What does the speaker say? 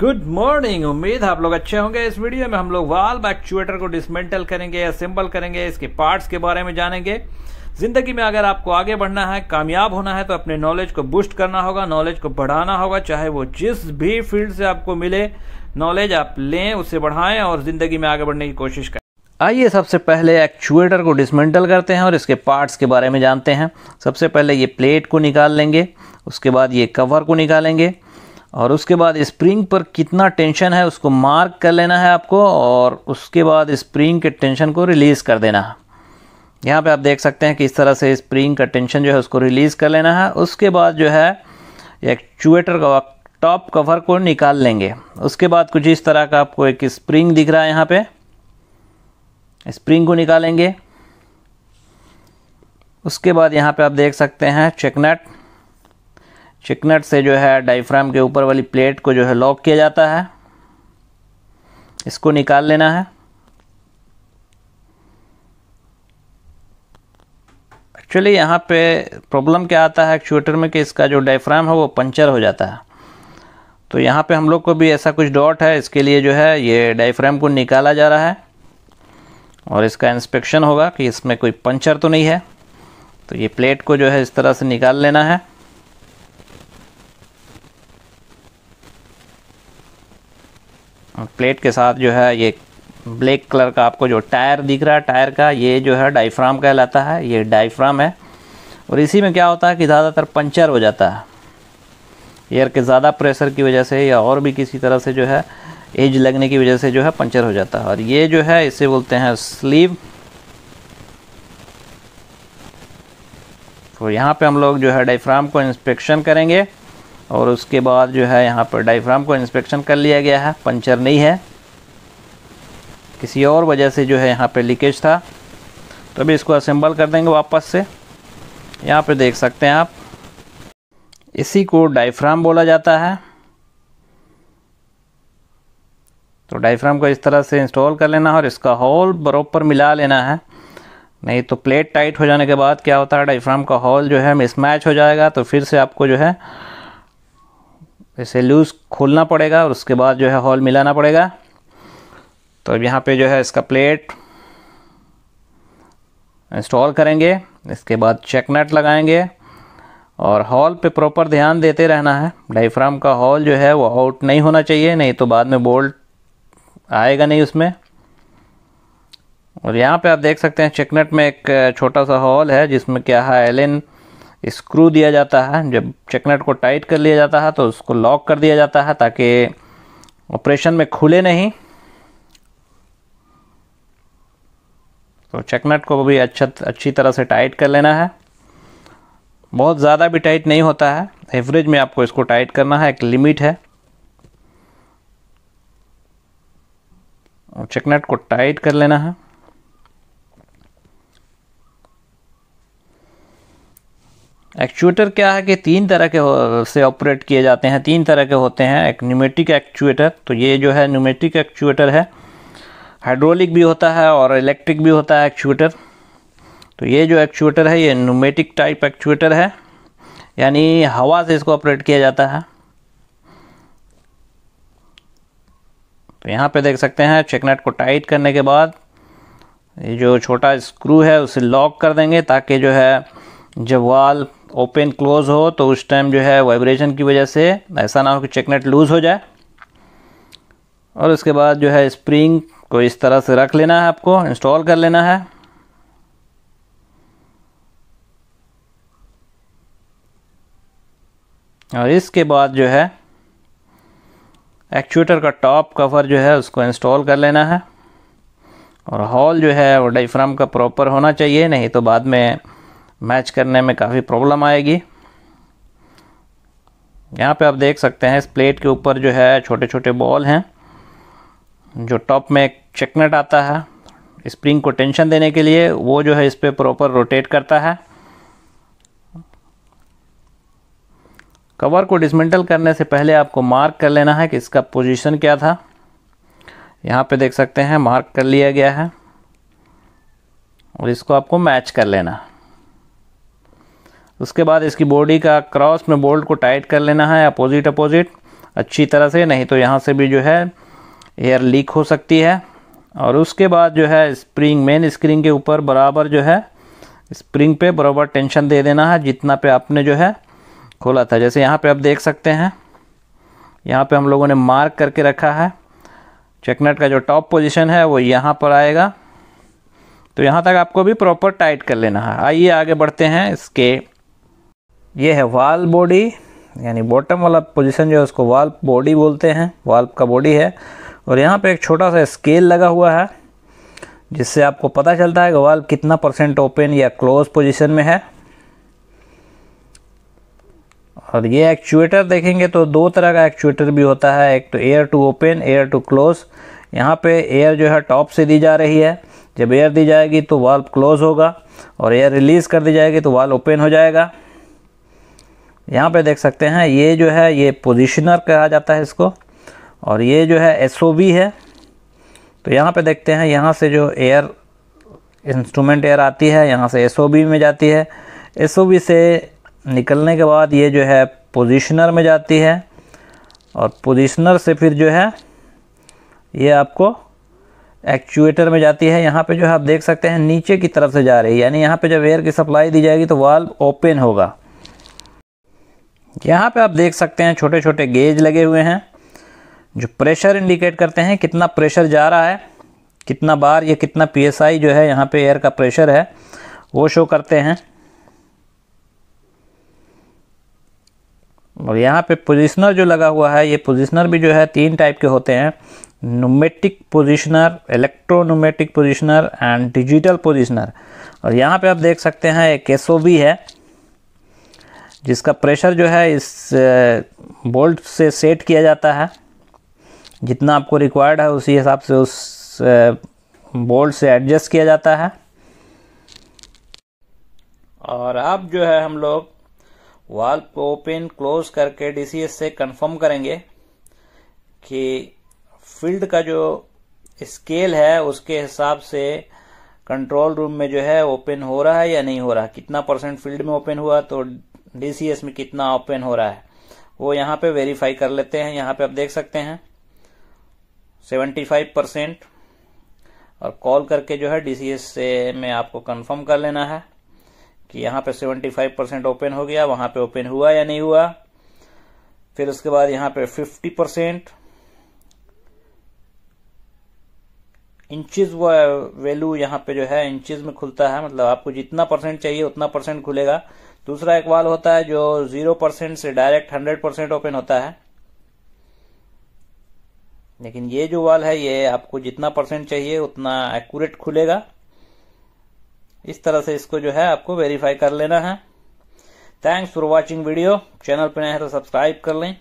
Good morning उम्मीद आप लोग अच्छे होंगे। इस वीडियो में हम लोग वाल्व एक्चुएटर को डिसमेंटल करेंगे असेंबल करेंगे, इसके पार्ट्स के बारे में जानेंगे। ज़िंदगी में अगर आपको आगे बढ़ना है, कामयाब होना है तो अपने नॉलेज को बूस्ट करना होगा नॉलेज को बढ़ाना होगा, चाहे वो जिस भी फ़ील्ड से आपको मिले। नॉलेज आप लें, उसे बढ़ाएँ और ज़िंदगी में आगे बढ़ने की कोशिश करें। आइए सबसे पहले एक्चुएटर को डिसमेंटल करते हैं और इसके पार्ट्स के बारे में जानते हैं। सबसे पहले ये प्लेट को निकाल लेंगे, उसके बाद ये कवर को निकालेंगे। और उसके बाद स्प्रिंग पर कितना टेंशन है उसको मार्क कर लेना है आपको और उसके बाद स्प्रिंग के टेंशन को रिलीज़ कर देना है। यहाँ पे आप देख सकते हैं कि इस तरह से स्प्रिंग का टेंशन जो है उसको रिलीज़ कर लेना है। उसके बाद जो है एक्चुएटर का टॉप कवर को निकाल लेंगे। उसके बाद कुछ इस तरह का आपको एक स्प्रिंग दिख रहा है यहाँ पे। स्प्रिंग को निकालेंगे। उसके बाद यहाँ पे आप देख सकते हैं चेकनट। चिकनट से जो है डाइफ्राम के ऊपर वाली प्लेट को जो है लॉक किया जाता है। इसको निकाल लेना है। एक्चुअली यहाँ पे प्रॉब्लम क्या आता है एक्चुएटर में कि इसका जो डाइफ्राम है वो पंचर हो जाता है। तो यहाँ पे हम लोग को भी ऐसा कुछ डॉट है, इसके लिए जो है ये डाइफ्राम को निकाला जा रहा है। और इसका इंस्पेक्शन होगा कि इसमें कोई पंचर तो नहीं है। तो ये प्लेट को जो है इस तरह से निकाल लेना है। प्लेट के साथ जो है ये ब्लैक कलर का आपको जो टायर दिख रहा है, टायर का ये जो है डाइफ्राम कहलाता है, ये डाइफ्राम है। और इसी में क्या होता है कि ज़्यादातर पंचर हो जाता है। एयर के ज़्यादा प्रेशर की वजह से या और भी किसी तरह से जो है एज लगने की वजह से जो है पंचर हो जाता है। और ये जो है, इसे बोलते हैं स्लीव। तो यहाँ पे हम लोग जो है डाइफ्राम को इंस्पेक्शन करेंगे। और उसके बाद जो है यहाँ पर डाइफ्राम को इंस्पेक्शन कर लिया गया है। पंचर नहीं है। किसी और वजह से जो है यहाँ पर लीकेज था। तो अभी इसको असेंबल कर देंगे वापस से। यहाँ पर देख सकते हैं आप। इसी को डाइफ्राम बोला जाता है। तो डाइफ्राम को इस तरह से इंस्टॉल कर लेना है और इसका होल बरोबर मिला लेना है। नहीं तो प्लेट टाइट हो जाने के बाद क्या होता है? डाइफ्राम का होल जो है मिसमैच हो जाएगा। तो फिर से आपको जो है इसे लूज़ खोलना पड़ेगा और उसके बाद जो है हॉल मिलाना पड़ेगा। तो यहाँ पे जो है इसका प्लेट इंस्टॉल करेंगे, इसके बाद चेक नट लगाएँगे और हॉल पे प्रॉपर ध्यान देते रहना है। डाइफ्राम का हॉल जो है वो आउट नहीं होना चाहिए, नहीं तो बाद में बोल्ट आएगा नहीं उसमें। और यहाँ पे आप देख सकते हैं चेकनट में एक छोटा सा हॉल है जिसमें क्या है एलिन स्क्रू दिया जाता है। जब चेकनट को टाइट कर लिया जाता है तो उसको लॉक कर दिया जाता है ताकि ऑपरेशन में खुले नहीं। तो चेकनट को भी अच्छा अच्छी तरह से टाइट कर लेना है। बहुत ज़्यादा भी टाइट नहीं होता है। एवरेज में आपको इसको टाइट करना है, एक लिमिट है। और चेकनट को टाइट कर लेना है। एक्चुएटर क्या है कि तीन तरह के से ऑपरेट किए जाते हैं, तीन तरह के होते हैं, एक न्यूमेटिक एक्चुएटर तो ये जो है न्यूमेटिक एक्चुएटर है। हाइड्रोलिक भी होता है और इलेक्ट्रिक भी होता है एक्चुएटर तो ये जो एक्चुएटर है, ये न्यूमेटिक टाइप एक्चुएटर है, यानी हवा से इसको ऑपरेट किया जाता है। तो यहाँ पे देख सकते हैं चेकनेट को टाइट करने के बाद, ये जो छोटा स्क्रू है, उसे लॉक कर देंगे ताकि जो है, जब वाल ओपन, क्लोज हो तो उस टाइम जो है वाइब्रेशन की वजह से ऐसा ना हो कि चेकनेट लूज़ हो जाए। और उसके बाद जो है स्प्रिंग को इस तरह से रख लेना है आपको इंस्टॉल कर लेना है। और इसके बाद जो है एक्चुएटर का टॉप कवर जो है उसको इंस्टॉल कर लेना है। और हॉल जो है वो डाइफ्राम का प्रॉपर होना चाहिए, नहीं तो बाद में मैच करने में काफ़ी प्रॉब्लम आएगी। यहाँ पे आप देख सकते हैं इस प्लेट के ऊपर जो है छोटे छोटे बॉल हैं, जो टॉप में एक चेकनेट आता है। स्प्रिंग को टेंशन देने के लिए वो जो है इस पर प्रॉपर रोटेट करता है। कवर को डिसमेंटल करने से पहले आपको मार्क कर लेना है कि इसका पोजीशन क्या था। यहाँ पे देख सकते हैं मार्क कर लिया गया है और इसको आपको मैच कर लेना। है उसके बाद इसकी बॉडी का क्रॉस में बोल्ट को टाइट कर लेना है अपोजिट अपोजिट अच्छी तरह से, नहीं तो यहाँ से भी जो है एयर लीक हो सकती है। और उसके बाद जो है स्प्रिंग मेन स्प्रिंग के ऊपर बराबर जो है स्प्रिंग पे बराबर टेंशन दे देना है, जितना पे आपने जो है खोला था। जैसे यहाँ पे आप देख सकते हैं, यहाँ पे हम लोगों ने मार्क करके रखा है। चेकनट का जो टॉप पोजीशन है, वो यहाँ पर आएगा। तो यहाँ तक आपको भी प्रॉपर टाइट कर लेना है। आइए आगे बढ़ते हैं, इसके ये है वाल बॉडी यानी बॉटम वाला पोजीशन जो है उसको वाल बॉडी बोलते हैं। वाल्व का बॉडी है। और यहाँ पे एक छोटा सा स्केल लगा हुआ है, जिससे आपको पता चलता है कि वाल्व कितना परसेंट ओपन या क्लोज पोजीशन में है। और ये एक्चुएटर देखेंगे तो दो तरह का एक्चुएटर भी होता है। एक तो air to open air to close यहाँ पे एयर जो है टॉप से दी जा रही है। जब एयर दी जाएगी तो वाल्व क्लोज होगा और एयर रिलीज़ कर दी जाएगी तो वाल्व ओपन हो जाएगा। यहाँ पे देख सकते हैं, ये जो है, ये पोजिशनर कहा जाता है इसको, और ये जो है एसओवी है। तो यहाँ पे देखते हैं, यहाँ से जो एयर इंस्ट्रूमेंट एयर आती है, यहाँ से एसओवी में जाती है। एसओवी से निकलने के बाद ये जो है पोजिशनर में जाती है, और पोजिशनर से फिर जो है, ये आपको एक्चुएटर में जाती है। यहाँ पे जो है आप देख सकते हैं, नीचे की तरफ़ से जा रही है, यानी यहाँ पे जब एयर की सप्लाई दी जाएगी तो वाल्व ओपन होगा। यहाँ पे आप देख सकते हैं छोटे छोटे गेज लगे हुए हैं, जो प्रेशर इंडिकेट करते हैं कितना प्रेशर जा रहा है, कितना बार या कितना पीएसआई जो है यहाँ पे एयर का प्रेशर है, वो शो करते हैं। और यहाँ पे पोजिशनर जो लगा हुआ है, ये पोजिशनर भी जो है तीन टाइप के होते हैं pneumatic positioner electropneumatic positioner and digital positioner और यहाँ पे आप देख सकते हैं एक एस है जिसका प्रेशर जो है इस बोल्ट से सेट किया जाता है। जितना आपको रिक्वायर्ड है उसी हिसाब से उस बोल्ट से एडजस्ट किया जाता है। और अब जो है हम लोग वाल्व को ओपन, क्लोज करके डीसीएस से कंफर्म करेंगे कि फ़ील्ड का जो स्केल है उसके हिसाब से कंट्रोल रूम में जो है ओपन हो रहा है या नहीं हो रहा कितना परसेंट फ़ील्ड में ओपन हुआ तो डीसीएस में कितना ओपन हो रहा है। वो यहाँ पे वेरीफाई कर लेते हैं, यहाँ पे आप देख सकते हैं। 75 परसेंट और कॉल करके जो है डीसीएस से में आपको कंफर्म कर लेना है कि यहाँ पे 75 परसेंट ओपन हो गया, वहाँ पे ओपन हुआ या नहीं हुआ। फिर उसके बाद यहाँ पे 50 परसेंट इंचज वैल्यू यहाँ पे जो है इंचज में खुलता है। मतलब आपको जितना परसेंट चाहिए, उतना परसेंट खुलेगा। दूसरा एक वाल होता है जो ज़ीरो परसेंट से डायरेक्ट हंड्रेड परसेंट ओपन होता है। लेकिन ये जो वाल है, ये आपको जितना परसेंट चाहिए, उतना एक्यूरेट खुलेगा। इस तरह से इसको जो है, आपको वेरीफाई कर लेना है। Thanks for watching video channel पर नए तो सब्सक्राइब कर लें।